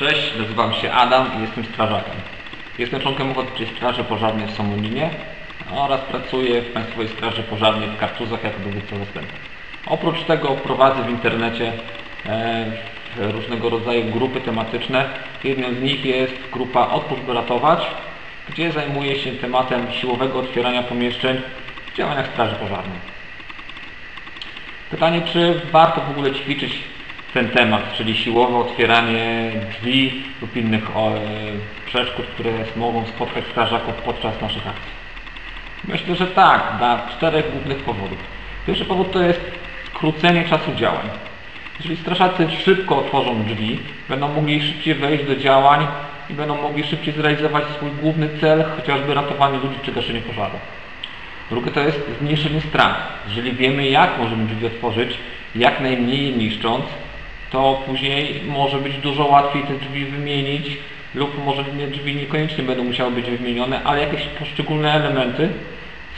Cześć, nazywam się Adam i jestem strażakiem. Jestem członkiem Ochotniczej Straży Pożarnej w Somoninie oraz pracuję w Państwowej Straży Pożarnej w Kartuzach jako dowódca zastępczy. Oprócz tego prowadzę w internecie e, różnego rodzaju grupy tematyczne. Jedną z nich jest grupa by ratować, gdzie zajmuję się tematem siłowego otwierania pomieszczeń w działaniach Straży Pożarnej. Pytanie, czy warto w ogóle ćwiczyć ten temat, czyli siłowe otwieranie drzwi lub innych e, przeszkód, które mogą spotkać strażaków podczas naszych akcji? Myślę, że tak, dla czterech głównych powodów. Pierwszy powód to jest skrócenie czasu działań. Jeżeli strażacy szybko otworzą drzwi, będą mogli szybciej wejść do działań i będą mogli szybciej zrealizować swój główny cel, chociażby ratowanie ludzi czy gaszenie pożaru. Drugie to jest zmniejszenie strat. Jeżeli wiemy, jak możemy drzwi otworzyć, jak najmniej je niszcząc, to później może być dużo łatwiej te drzwi wymienić lub może nie, drzwi niekoniecznie będą musiały być wymienione, ale jakieś poszczególne elementy,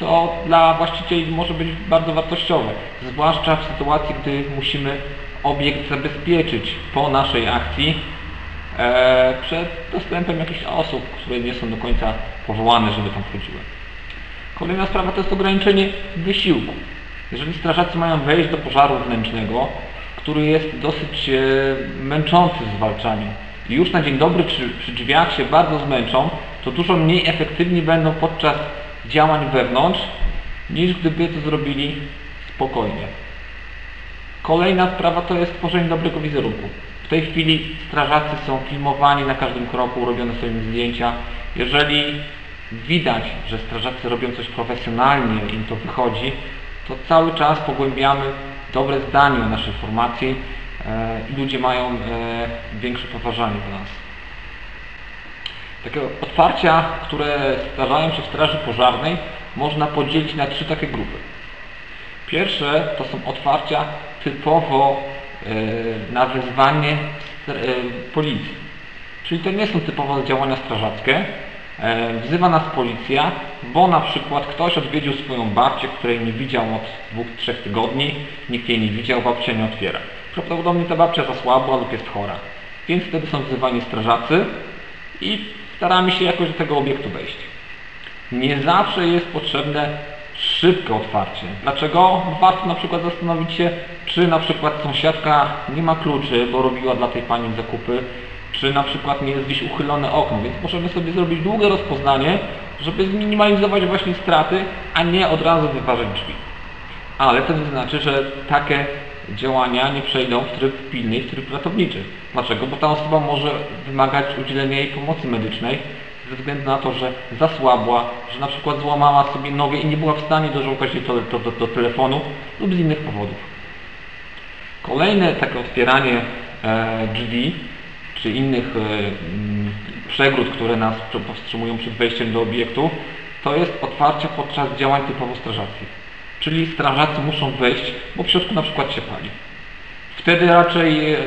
co dla właścicieli może być bardzo wartościowe. Zwłaszcza w sytuacji, gdy musimy obiekt zabezpieczyć po naszej akcji e, przed dostępem jakichś osób, które nie są do końca powołane, żeby tam wchodziły. Kolejna sprawa to jest ograniczenie wysiłku. Jeżeli strażacy mają wejść do pożaru wnętrznego, który jest dosyć e, męczący w zwalczaniu i już na dzień dobry przy, przy drzwiach się bardzo zmęczą, to dużo mniej efektywni będą podczas działań wewnątrz, niż gdyby to zrobili spokojnie. Kolejna sprawa to jest tworzenie dobrego wizerunku. W tej chwili strażacy są filmowani na każdym kroku, robione są im zdjęcia. Jeżeli widać, że strażacy robią coś profesjonalnie, im to wychodzi, to cały czas pogłębiamy dobre zdanie o naszej formacji e, i ludzie mają e, większe poważanie do nas. Takie otwarcia, które zdarzają się w straży pożarnej, można podzielić na trzy takie grupy. Pierwsze to są otwarcia typowo e, na wezwanie policji. Czyli to nie są typowo działania strażackie, wzywa nas policja, bo na przykład ktoś odwiedził swoją babcię, której nie widział od dwóch, trzech tygodni, nikt jej nie widział, babcia nie otwiera. Prawdopodobnie ta babcia zasłabła lub jest chora. Więc wtedy są wzywani strażacy i staramy się jakoś do tego obiektu wejść. Nie zawsze jest potrzebne szybkie otwarcie. Dlaczego? Warto na przykład zastanowić się, czy na przykład sąsiadka nie ma kluczy, bo robiła dla tej pani zakupy, czy na przykład nie jest gdzieś uchylone okno, więc możemy sobie zrobić długie rozpoznanie, żeby zminimalizować właśnie straty, a nie od razu wyważyć drzwi. Ale to nie znaczy, że takie działania nie przejdą w tryb pilny w tryb ratowniczy. Dlaczego? Bo ta osoba może wymagać udzielenia jej pomocy medycznej ze względu na to, że zasłabła, że na przykład złamała sobie nogę i nie była w stanie dożąkać do, do, do, do telefonu lub z innych powodów. Kolejne takie otwieranie e, drzwi czy innych e, mm, przegród, które nas powstrzymują przed wejściem do obiektu, to jest otwarcie podczas działań typowo strażackich. Czyli strażacy muszą wejść, bo w środku na przykład się pali. Wtedy raczej e,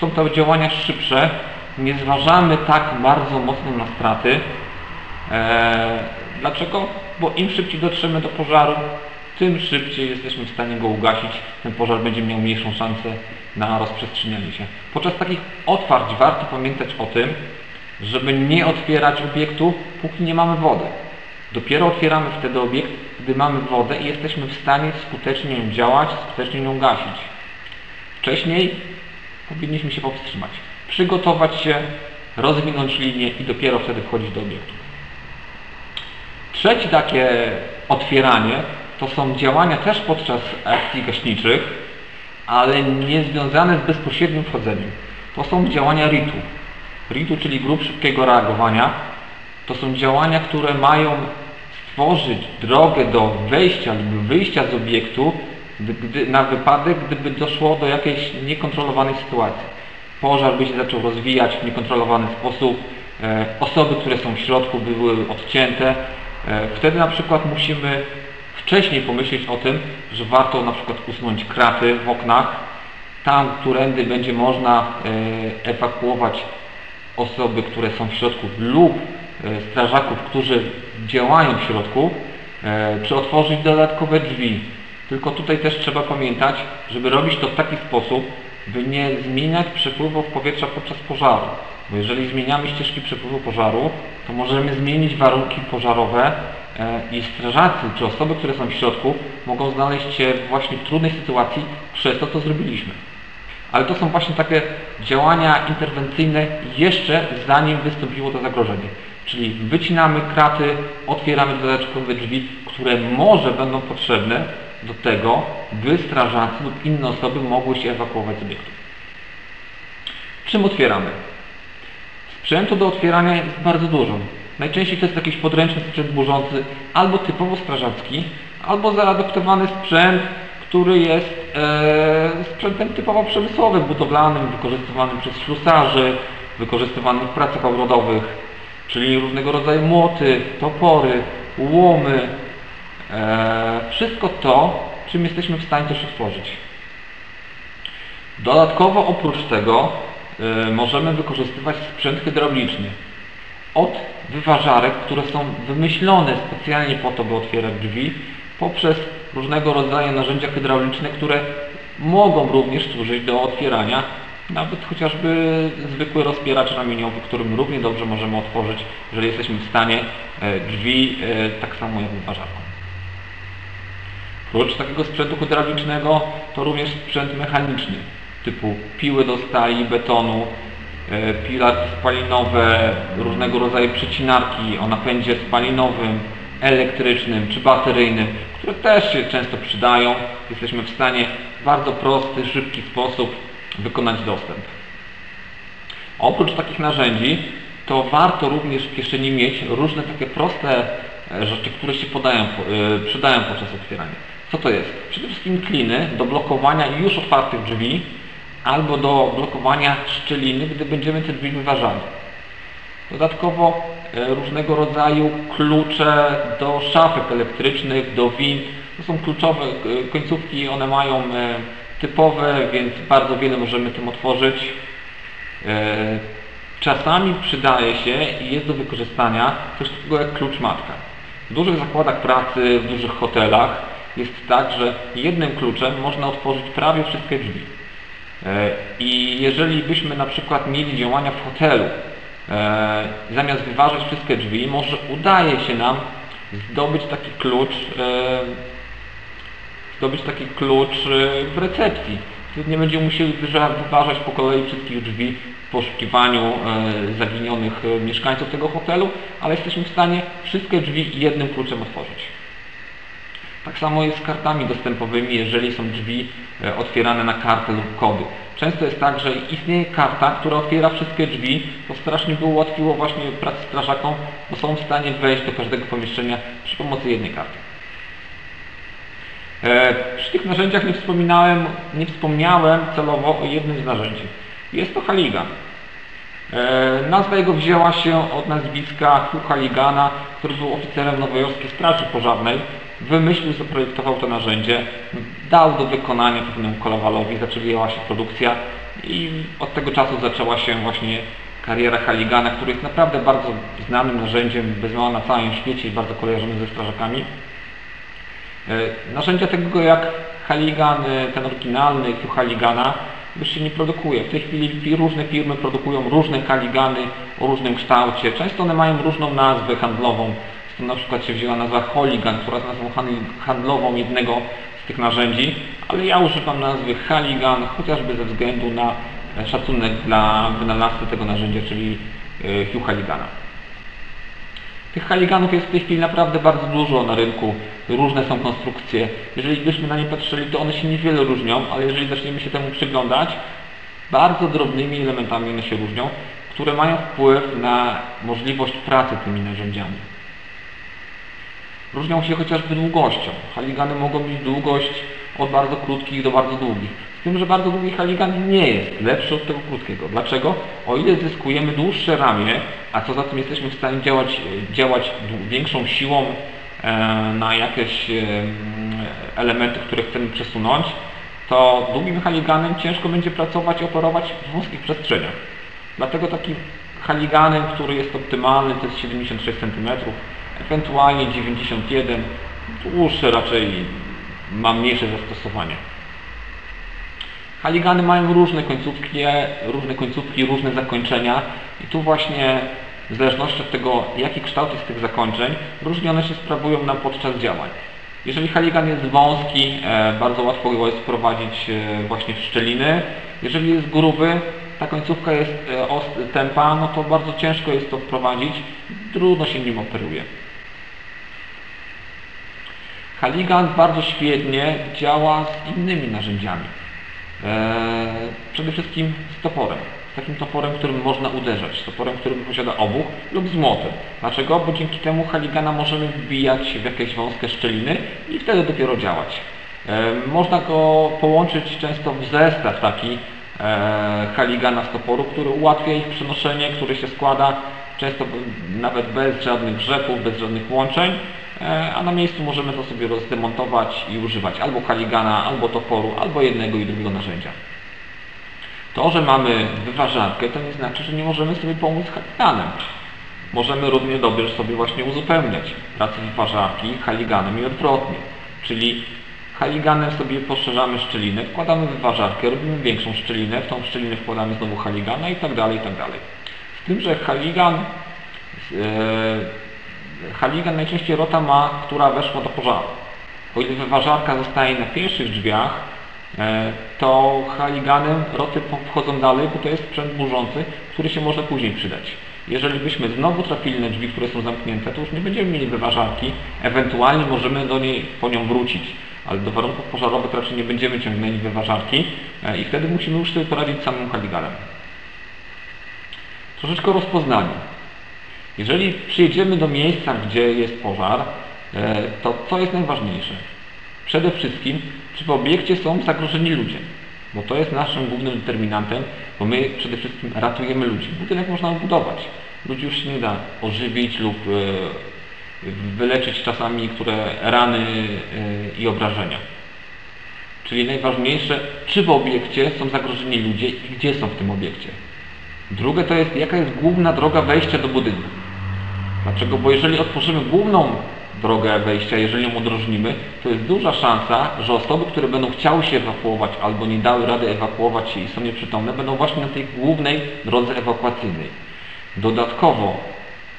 są to działania szybsze, nie zważamy tak bardzo mocno na straty. E, dlaczego? Bo im szybciej dotrzemy do pożaru, tym szybciej jesteśmy w stanie go ugasić. Ten pożar będzie miał mniejszą szansę na rozprzestrzenianie się. Podczas takich otwarć warto pamiętać o tym, żeby nie otwierać obiektu, póki nie mamy wody. Dopiero otwieramy wtedy obiekt, gdy mamy wodę i jesteśmy w stanie skutecznie ją działać, skutecznie ją gasić. Wcześniej powinniśmy się powstrzymać. Przygotować się, rozwinąć linię i dopiero wtedy wchodzić do obiektu. Trzecie takie otwieranie to są działania też podczas akcji gaśniczych, ale nie związane z bezpośrednim wchodzeniem. To są działania RIT-u. RIT-u, czyli grup szybkiego reagowania. To są działania, które mają stworzyć drogę do wejścia lub wyjścia z obiektu gdy, na wypadek, gdyby doszło do jakiejś niekontrolowanej sytuacji. Pożar by się zaczął rozwijać w niekontrolowany sposób, e, osoby, które są w środku były odcięte. E, wtedy na przykład musimy wcześniej pomyśleć o tym, że warto na przykład usunąć kraty w oknach, tam, którędy będzie można e, ewakuować osoby, które są w środku lub e, strażaków, którzy działają w środku, e, czy otworzyć dodatkowe drzwi. Tylko tutaj też trzeba pamiętać, żeby robić to w taki sposób, by nie zmieniać przepływów powietrza podczas pożaru. Bo jeżeli zmieniamy ścieżki przepływu pożaru, to możemy zmienić warunki pożarowe i strażacy czy osoby, które są w środku mogą znaleźć się właśnie w trudnej sytuacji przez to, co zrobiliśmy. Ale to są właśnie takie działania interwencyjne jeszcze zanim wystąpiło to zagrożenie. Czyli wycinamy kraty, otwieramy dodatkowe drzwi, które może będą potrzebne do tego, by strażacy lub inne osoby mogły się ewakuować z obiektu. Czym otwieramy? Sprzętu do otwierania jest bardzo dużo. Najczęściej to jest jakiś podręczny sprzęt burzący, albo typowo strażacki, albo zaadoptowany sprzęt, który jest e, sprzętem typowo przemysłowym, budowlanym, wykorzystywanym przez ślusarzy, wykorzystywanym w pracach ogrodowych, czyli różnego rodzaju młoty, topory, łomy, e, wszystko to, czym jesteśmy w stanie też otworzyć. Dodatkowo oprócz tego e, możemy wykorzystywać sprzęt hydrauliczny. Od wyważarek, które są wymyślone specjalnie po to, by otwierać drzwi, poprzez różnego rodzaju narzędzia hydrauliczne, które mogą również służyć do otwierania nawet chociażby zwykły rozpieracz ramieniowy, którym równie dobrze możemy otworzyć, jeżeli jesteśmy w stanie e, drzwi e, tak samo jak wyważarką. Oprócz takiego sprzętu hydraulicznego to również sprzęt mechaniczny typu piły do stali, betonu, e, pilarki spalinowe, różnego rodzaju przecinarki o napędzie spalinowym, elektrycznym czy bateryjnym, które też się często przydają. Jesteśmy w stanie w bardzo prosty, szybki sposób wykonać dostęp. Oprócz takich narzędzi, to warto również w kieszeni mieć różne takie proste e, rzeczy, które się podają, e, przydają podczas otwierania. Co to jest? Przede wszystkim kliny do blokowania już otwartych drzwi albo do blokowania szczeliny, gdy będziemy te drzwi wyważali. Dodatkowo e, różnego rodzaju klucze do szafek elektrycznych, do wind. To są kluczowe końcówki, one mają typowe, więc bardzo wiele możemy tym otworzyć. E, czasami przydaje się i jest do wykorzystania coś takiego jak klucz matka. W dużych zakładach pracy, w dużych hotelach jest tak, że jednym kluczem można otworzyć prawie wszystkie drzwi. E, I jeżeli byśmy na przykład mieli działania w hotelu, e, zamiast wyważyć wszystkie drzwi, może udaje się nam zdobyć taki klucz zdobyć taki klucz w recepcji. Wtedy nie będziemy musieli wyważać po kolei wszystkich drzwi w poszukiwaniu zaginionych mieszkańców tego hotelu, ale jesteśmy w stanie wszystkie drzwi jednym kluczem otworzyć. Tak samo jest z kartami dostępowymi, jeżeli są drzwi otwierane na kartę lub kody. Często jest tak, że istnieje karta, która otwiera wszystkie drzwi, to strasznie by ułatwiło właśnie pracę strażakom, bo są w stanie wejść do każdego pomieszczenia przy pomocy jednej karty. E, przy tych narzędziach nie wspominałem, nie wspomniałem celowo o jednym z narzędzi. Jest to Haligan. E, nazwa jego wzięła się od nazwiska Hugh Haligana, który był oficerem nowojorskiej straży pożarnej. Wymyślił, zaprojektował to narzędzie, dał do wykonania pewnemu Kolowalowi, zaczęła się produkcja i od tego czasu zaczęła się właśnie kariera Haligana, który jest naprawdę bardzo znanym narzędziem, bez na całym świecie i bardzo kojarzonym ze strażakami. E, narzędzia tego jak Halligan, e, ten oryginalny Hugh Halligana już się nie produkuje. W tej chwili różne firmy produkują różne Halligany o różnym kształcie. Często one mają różną nazwę handlową. Na przykład się wzięła nazwa Holigan, która jest nazwą handlową jednego z tych narzędzi, ale ja używam nazwy Halligan chociażby ze względu na e, szacunek dla wynalazcy tego narzędzia, czyli Hugh Halligana. Tych haliganów jest w tej chwili naprawdę bardzo dużo na rynku. Różne są konstrukcje. Jeżeli byśmy na nie patrzyli, to one się niewiele różnią, ale jeżeli zaczniemy się temu przyglądać, bardzo drobnymi elementami one się różnią, które mają wpływ na możliwość pracy tymi narzędziami. Różnią się chociażby długością. Haligany mogą mieć długość od bardzo krótkich do bardzo długich. Z tym, że bardzo długi haligan nie jest lepszy od tego krótkiego. Dlaczego? O ile zyskujemy dłuższe ramię, a co za tym jesteśmy w stanie działać, działać większą siłą e, na jakieś e, elementy, które chcemy przesunąć, to długim haliganem ciężko będzie pracować i operować w wąskich przestrzeniach. Dlatego takim haliganem, który jest optymalny, to jest 76 cm, ewentualnie 91 dłuższe raczej ma mniejsze zastosowanie. Haligany mają różne końcówki, różne końcówki, różne zakończenia i tu właśnie w zależności od tego, jaki kształt jest tych zakończeń, różnie one się sprawują nam podczas działań. Jeżeli haligan jest wąski, e, bardzo łatwo go jest wprowadzić e, właśnie w szczeliny. Jeżeli jest gruby, ta końcówka jest e, tempa, no to bardzo ciężko jest to wprowadzić, trudno się nim operuje. Haligan bardzo świetnie działa z innymi narzędziami. Przede wszystkim z toporem takim toporem, którym można uderzać, z toporem, który posiada obuch lub z młotem. Dlaczego? Bo dzięki temu haligana możemy wbijać w jakieś wąskie szczeliny i wtedy dopiero działać. E, można go połączyć często w zestaw taki haligana z toporu, który ułatwia ich przenoszenie, który się składa często nawet bez żadnych rzepów, bez żadnych łączeń, e, a na miejscu możemy to sobie rozdemontować i używać albo haligana, albo toporu, albo jednego i drugiego narzędzia. To, że mamy wyważarkę, to nie znaczy, że nie możemy sobie pomóc haliganem. Możemy równie dobrze sobie właśnie uzupełniać pracę wyważarki haliganem i odwrotnie. Czyli haliganem sobie poszerzamy szczelinę, wkładamy wyważarkę, robimy większą szczelinę, w tą szczelinę wkładamy znowu haligana i tak dalej, i tak dalej. Z tym, że haligan, e, haligan najczęściej rota ma, która weszła do pożaru. O ile wyważarka zostaje na pierwszych drzwiach, E, to haliganem roty wchodzą dalej, bo to jest sprzęt burzący, który się może później przydać. Jeżeli byśmy znowu trafili na drzwi, które są zamknięte, to już nie będziemy mieli wyważarki, ewentualnie możemy do niej po nią wrócić, ale do warunków pożarowych raczej nie będziemy ciągnęli wyważarki e, i wtedy musimy już sobie poradzić samym haliganem. Troszeczkę o rozpoznaniu. Jeżeli przyjedziemy do miejsca, gdzie jest pożar, e, to co jest najważniejsze? Przede wszystkim, czy w obiekcie są zagrożeni ludzie, bo to jest naszym głównym determinantem, bo my przede wszystkim ratujemy ludzi. Budynek można budować. Ludzi już się nie da ożywić lub e, wyleczyć czasami niektóre rany e, i obrażenia. Czyli najważniejsze, czy w obiekcie są zagrożeni ludzie i gdzie są w tym obiekcie. Drugie to jest, jaka jest główna droga wejścia do budynku. Dlaczego? Bo jeżeli otworzymy główną drogę wejścia, jeżeli ją udrożnimy, to jest duża szansa, że osoby, które będą chciały się ewakuować albo nie dały rady ewakuować się i są nieprzytomne, będą właśnie na tej głównej drodze ewakuacyjnej. Dodatkowo,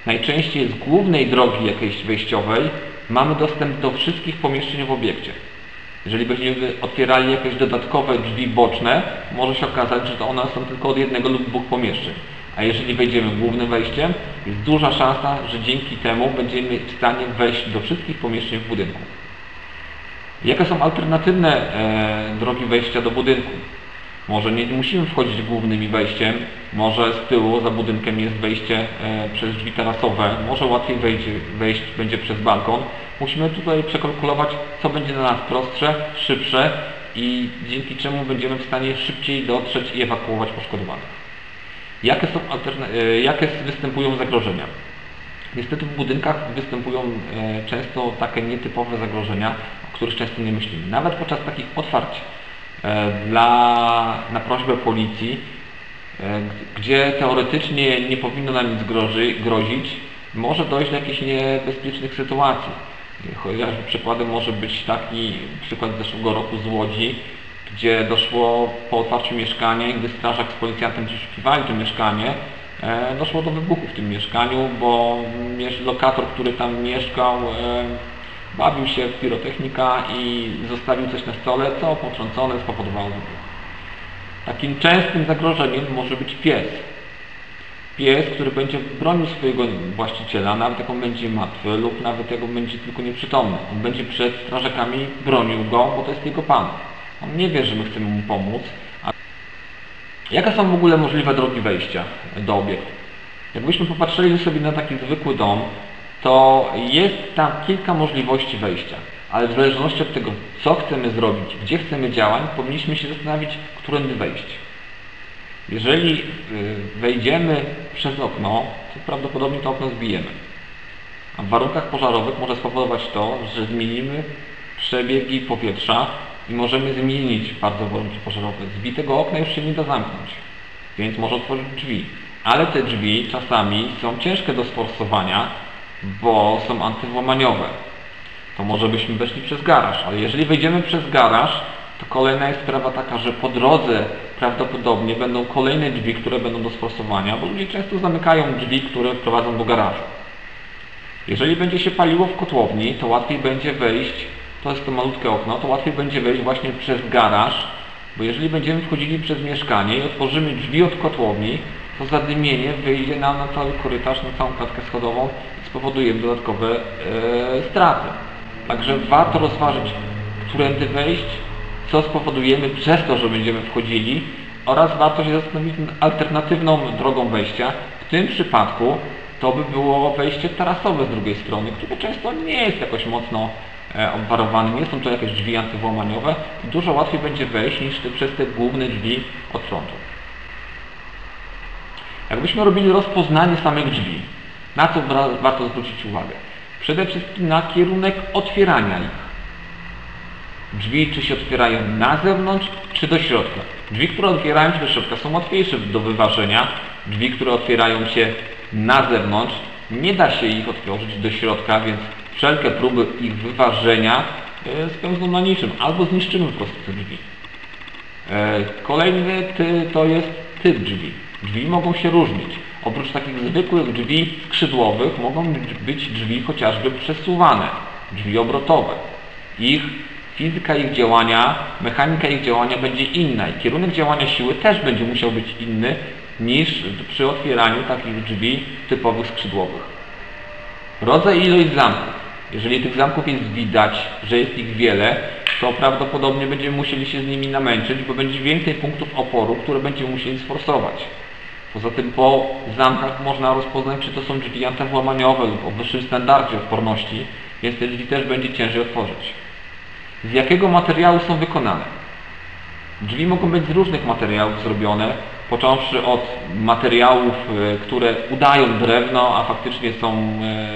najczęściej z głównej drogi jakiejś wejściowej mamy dostęp do wszystkich pomieszczeń w obiekcie. Jeżeli będziemy otwierali jakieś dodatkowe drzwi boczne, może się okazać, że to one są tylko od jednego lub dwóch pomieszczeń. A jeżeli wejdziemy głównym wejściem, jest duża szansa, że dzięki temu będziemy w stanie wejść do wszystkich pomieszczeń w budynku. Jakie są alternatywne e, drogi wejścia do budynku? Może nie musimy wchodzić głównym wejściem, może z tyłu za budynkiem jest wejście e, przez drzwi tarasowe, może łatwiej wejść, wejść będzie przez balkon. Musimy tutaj przekalkulować, co będzie dla nas prostsze, szybsze i dzięki czemu będziemy w stanie szybciej dotrzeć i ewakuować poszkodowanych. Jakie, są e, jakie występują zagrożenia? Niestety w budynkach występują e, często takie nietypowe zagrożenia, o których często nie myślimy. Nawet podczas takich otwarć dla, na prośbę policji, gdzie teoretycznie nie powinno nam nic grozi, grozić, może dojść do jakichś niebezpiecznych sytuacji. Chociażby przykładem może być taki przykład z zeszłego roku z Łodzi, gdzie doszło po otwarciu mieszkania gdy strażak z policjantem przeszukiwali to mieszkanie, e, doszło do wybuchu w tym mieszkaniu, bo lokator, który tam mieszkał, e, bawił się w pirotechnika i zostawił coś na stole, co potrącone spowodowało wybuch. Takim częstym zagrożeniem może być pies. Pies, który będzie bronił swojego właściciela, nawet jak on będzie martwy lub nawet jak on będzie tylko nieprzytomny. On będzie przed strażakami bronił go, bo to jest jego pan. On nie wie, że my chcemy mu pomóc. A jakie są w ogóle możliwe drogi wejścia do obiektu? Jakbyśmy popatrzyli sobie na taki zwykły dom, to jest tam kilka możliwości wejścia, ale w zależności od tego, co chcemy zrobić, gdzie chcemy działać, powinniśmy się zastanowić, którędy wejść. Jeżeli y, wejdziemy przez okno, to prawdopodobnie to okno zbijemy. A w warunkach pożarowych może spowodować to, że zmienimy przebiegi powietrza i możemy zmienić bardzo warunki pożarowe. Zbitego okna już się nie da zamknąć, więc może otworzyć drzwi. Ale te drzwi czasami są ciężkie do sforsowania, bo są antywłamaniowe. To może byśmy weszli przez garaż, ale jeżeli wejdziemy przez garaż, to kolejna jest sprawa taka, że po drodze prawdopodobnie będą kolejne drzwi, które będą do sforsowania, bo ludzie często zamykają drzwi, które prowadzą do garażu. Jeżeli będzie się paliło w kotłowni, to łatwiej będzie wejść, to jest to malutkie okno, to łatwiej będzie wejść właśnie przez garaż, bo jeżeli będziemy wchodzili przez mieszkanie i otworzymy drzwi od kotłowni, to zadymienie wyjdzie nam na cały korytarz, na całą klatkę schodową spowodujemy dodatkowe e, straty. Także warto rozważyć, którędy wejść, co spowodujemy przez to, że będziemy wchodzili oraz warto się zastanowić nad alternatywną drogą wejścia. W tym przypadku to by było wejście tarasowe z drugiej strony, które często nie jest jakoś mocno e, obwarowane, nie są to jakieś drzwi antywłamaniowe dużo łatwiej będzie wejść niż te, przez te główne drzwi od frontu. Jakbyśmy robili rozpoznanie samych drzwi, na co warto zwrócić uwagę? Przede wszystkim na kierunek otwierania ich. Drzwi czy się otwierają na zewnątrz, czy do środka. Drzwi, które otwierają się do środka są łatwiejsze do wyważenia. Drzwi, które otwierają się na zewnątrz, nie da się ich otworzyć do środka, więc wszelkie próby ich wyważenia e, spełzną na niczym, albo zniszczymy po prostu te drzwi. E, kolejny to jest typ drzwi. Drzwi mogą się różnić. Oprócz takich zwykłych drzwi skrzydłowych mogą być drzwi chociażby przesuwane, drzwi obrotowe. Ich fizyka ich działania, mechanika ich działania będzie inna i kierunek działania siły też będzie musiał być inny niż przy otwieraniu takich drzwi typowych skrzydłowych. Rodzaj ilość zamków. Jeżeli tych zamków jest widać, że jest ich wiele, to prawdopodobnie będziemy musieli się z nimi namęczyć, bo będzie więcej punktów oporu, które będziemy musieli sforsować. Poza tym po zamkach można rozpoznać, czy to są drzwi antywłamaniowe lub o wyższym standardzie odporności, więc te drzwi też będzie ciężej otworzyć. Z jakiego materiału są wykonane? Drzwi mogą być z różnych materiałów zrobione, począwszy od materiałów, e, które udają drewno, a faktycznie są e,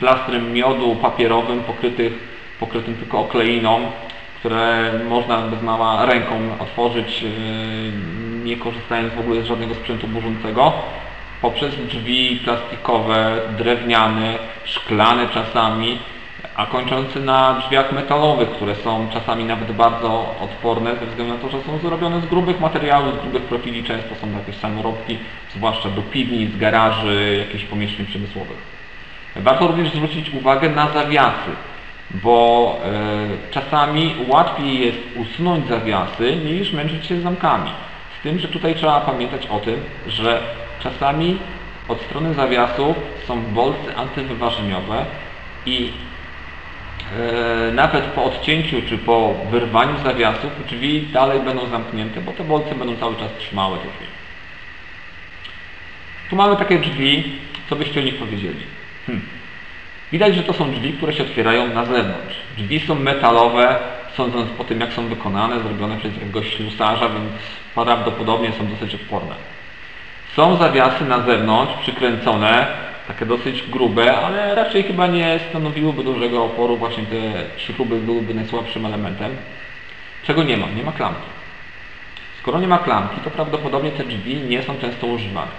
plastrem miodu papierowym pokrytych, pokrytym tylko okleiną, które można bez mała ręką otworzyć, e, nie korzystając w ogóle z żadnego sprzętu burzącego, poprzez drzwi plastikowe, drewniane, szklane czasami, a kończący na drzwiach metalowych, które są czasami nawet bardzo odporne ze względu na to, że są zrobione z grubych materiałów, z grubych profili, często są jakieś samoróbki, zwłaszcza do piwnic, garaży, jakichś pomieszczeń przemysłowych. Warto również zwrócić uwagę na zawiasy, bo e, czasami łatwiej jest usunąć zawiasy niż męczyć się z zamkami. Tym, że tutaj trzeba pamiętać o tym, że czasami od strony zawiasów są bolce antywyważeniowe i E, nawet po odcięciu czy po wyrwaniu zawiasów drzwi dalej będą zamknięte, bo te bolce będą cały czas trzymały te drzwi. Tu mamy takie drzwi, co byście o nich powiedzieli? Hmm. Widać, że to są drzwi, które się otwierają na zewnątrz. Drzwi są metalowe, sądząc po tym, jak są wykonane, zrobione przez jakiegoś ślusarza, więc prawdopodobnie są dosyć odporne. Są zawiasy na zewnątrz, przykręcone, takie dosyć grube, ale raczej chyba nie stanowiłyby dużego oporu, właśnie te śruby byłyby najsłabszym elementem. Czego nie ma? Nie ma klamki. Skoro nie ma klamki, to prawdopodobnie te drzwi nie są często używane.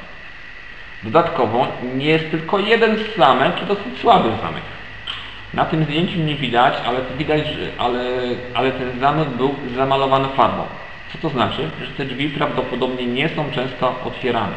Dodatkowo nie jest tylko jeden zamek i dosyć słaby zamek. Na tym zdjęciu nie widać, ale widać, że, ale, ale ten zamek był zamalowany farbą. Co to znaczy? Że te drzwi prawdopodobnie nie są często otwierane.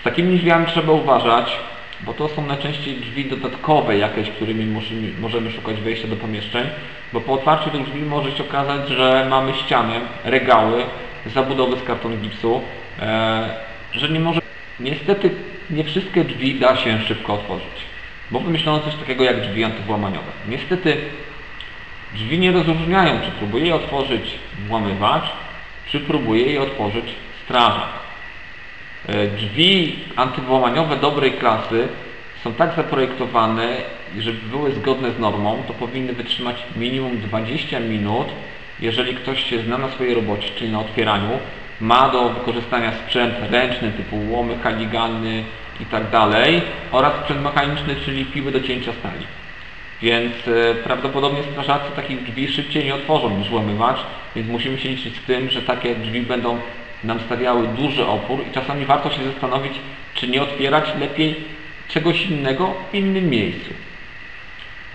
Z takimi drzwiami trzeba uważać, bo to są najczęściej drzwi dodatkowe jakieś, którymi musimy, możemy szukać wejścia do pomieszczeń, bo po otwarciu tych drzwi może się okazać, że mamy ścianę, regały, zabudowy z kartonu gipsu, e, że nie może... Niestety nie wszystkie drzwi da się szybko otworzyć, bo wymyślono coś takiego jak drzwi antywłamaniowe. Niestety drzwi nie rozróżniają, czy próbuje je otworzyć włamywacz, czy próbuje je otworzyć strażak. E, drzwi antywłamaniowe dobrej klasy są tak zaprojektowane, żeby były zgodne z normą, to powinny wytrzymać minimum 20 minut, jeżeli ktoś się zna na swojej robocie, czyli na otwieraniu, ma do wykorzystania sprzęt ręczny typu łomy, haligany i tak dalej oraz sprzęt mechaniczny, czyli piły do cięcia stali. Więc e, prawdopodobnie strażacy takich drzwi szybciej nie otworzą niż łamywacz, więc musimy się liczyć z tym, że takie drzwi będą nam stawiały duży opór i czasami warto się zastanowić, czy nie otwierać lepiej czegoś innego w innym miejscu.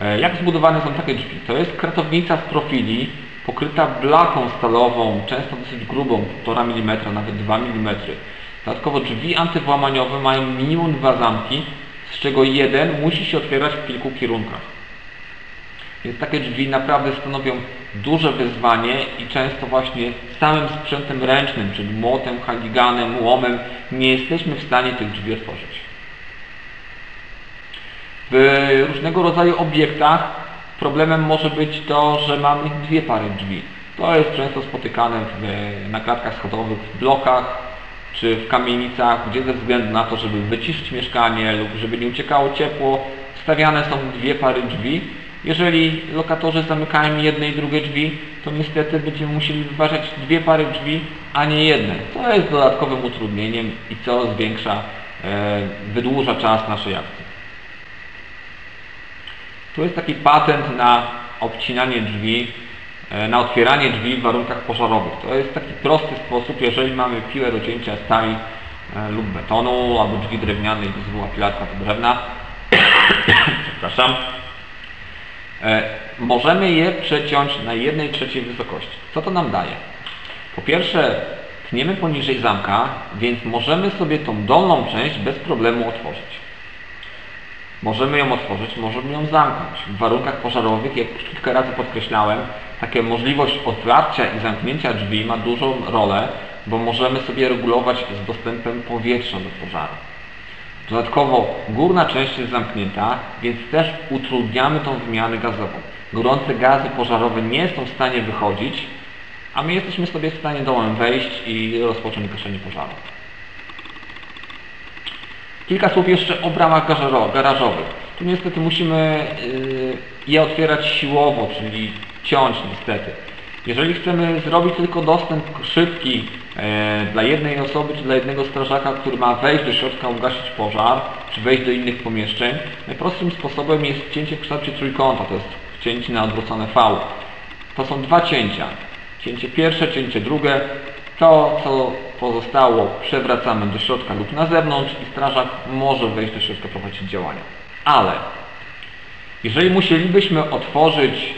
E, jak zbudowane są takie drzwi? To jest kratownica z profili pokryta blachą stalową, często dosyć grubą, 1,5 mm, nawet 2 mm. Dodatkowo drzwi antywłamaniowe mają minimum dwa zamki, z czego jeden musi się otwierać w kilku kierunkach. Więc takie drzwi naprawdę stanowią duże wyzwanie i często właśnie samym sprzętem ręcznym, czyli młotem, haliganem, łomem, nie jesteśmy w stanie tych drzwi otworzyć. W różnego rodzaju obiektach problemem może być to, że mamy dwie pary drzwi. To jest często spotykane w, na klatkach schodowych, w blokach czy w kamienicach, gdzie ze względu na to, żeby wyciszyć mieszkanie lub żeby nie uciekało ciepło, stawiane są dwie pary drzwi. Jeżeli lokatorzy zamykają jedne i drugie drzwi, to niestety będziemy musieli wyważać dwie pary drzwi, a nie jedne. To jest dodatkowym utrudnieniem i co zwiększa, e, wydłuża czas naszej akcji. Tu jest taki patent na obcinanie drzwi, na otwieranie drzwi w warunkach pożarowych. To jest taki prosty sposób, jeżeli mamy piłę do cięcia stali e, lub betonu, albo drzwi drewniane i była pilatka do drewna. Przepraszam. E, możemy je przeciąć na jednej trzeciej wysokości. Co to nam daje? Po pierwsze, tniemy poniżej zamka, więc możemy sobie tą dolną część bez problemu otworzyć. Możemy ją otworzyć, możemy ją zamknąć. W warunkach pożarowych, jak już kilka razy podkreślałem, taka możliwość otwarcia i zamknięcia drzwi ma dużą rolę, bo możemy sobie regulować z dostępem powietrza do pożaru. Dodatkowo górna część jest zamknięta, więc też utrudniamy tą wymianę gazową. Gorące gazy pożarowe nie są w stanie wychodzić, a my jesteśmy sobie w stanie dołem wejść i rozpocząć gaszenie pożaru. Kilka słów jeszcze o bramach garażowych. Tu niestety musimy y, je otwierać siłowo, czyli ciąć niestety. Jeżeli chcemy zrobić tylko dostęp szybki e, dla jednej osoby, czy dla jednego strażaka, który ma wejść do środka, ugasić pożar, czy wejść do innych pomieszczeń, najprostszym sposobem jest cięcie w kształcie trójkąta, to jest cięcie na odwrócone V. To są dwa cięcia. Cięcie pierwsze, cięcie drugie. To, co pozostało, przewracamy do środka lub na zewnątrz i strażak może wejść do środka, prowadzić działania. Ale jeżeli musielibyśmy otworzyć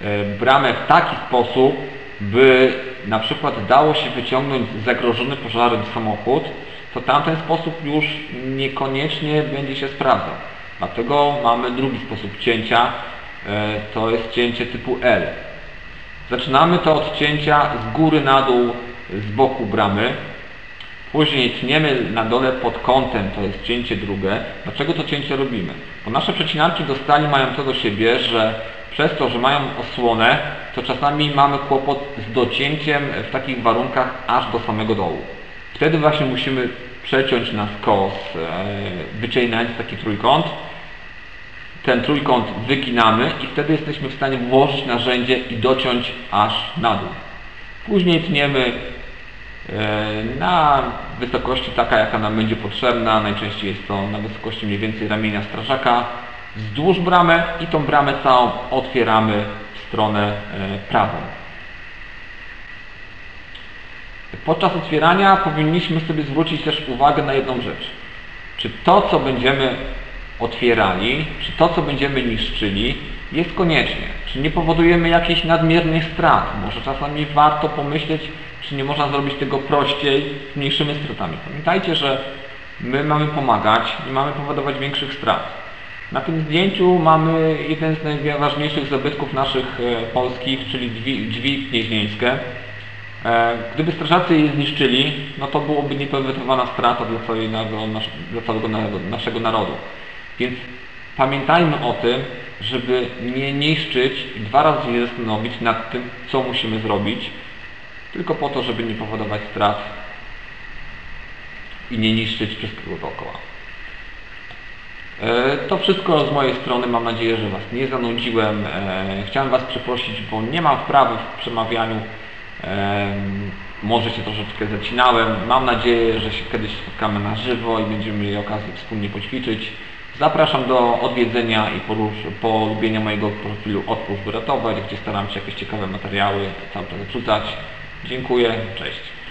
e, bramę w taki sposób, by na przykład dało się wyciągnąć zagrożony pożarem samochód, to tamten sposób już niekoniecznie będzie się sprawdzał. Dlatego mamy drugi sposób cięcia, e, to jest cięcie typu L. Zaczynamy to od cięcia z góry na dół z boku bramy. Później tniemy na dole pod kątem, to jest cięcie drugie. Dlaczego to cięcie robimy? Bo nasze przecinarki do stali mają to do siebie, że przez to, że mają osłonę, to czasami mamy kłopot z docięciem w takich warunkach aż do samego dołu. Wtedy właśnie musimy przeciąć na skos, e, wycinając taki trójkąt. Ten trójkąt wyginamy i wtedy jesteśmy w stanie włożyć narzędzie i dociąć aż na dół. Później tniemy na wysokości taka, jaka nam będzie potrzebna. Najczęściej jest to na wysokości mniej więcej ramienia strażaka wzdłuż bramę i tą bramę całą otwieramy w stronę e, prawą. Podczas otwierania powinniśmy sobie zwrócić też uwagę na jedną rzecz. Czy to, co będziemy otwierali, czy to, co będziemy niszczyli, jest koniecznie. Czy nie powodujemy jakichś nadmiernych strat? Może czasami warto pomyśleć, czy nie można zrobić tego prościej, z mniejszymi stratami. Pamiętajcie, że my mamy pomagać, nie mamy powodować większych strat. Na tym zdjęciu mamy jeden z najważniejszych zabytków naszych e, polskich, czyli drzwi, drzwi. E, gdyby strażacy je zniszczyli, no to byłoby niepowetowana strata dla, całego, dla całego naszego narodu. Więc pamiętajmy o tym, żeby nie niszczyć i dwa razy się zastanowić nad tym, co musimy zrobić, tylko po to, żeby nie powodować strat i nie niszczyć wszystkiego dookoła. E, to wszystko z mojej strony. Mam nadzieję, że Was nie zanudziłem. E, chciałem Was przeprosić, bo nie mam wprawy w przemawianiu. E, może się troszeczkę zacinałem. Mam nadzieję, że się kiedyś spotkamy na żywo i będziemy mieli okazję wspólnie poćwiczyć. Zapraszam do odwiedzenia i polubienia mojego profilu Odpuść by ratować, gdzie staram się jakieś ciekawe materiały cały czas wrzucać. Dziękuję, cześć.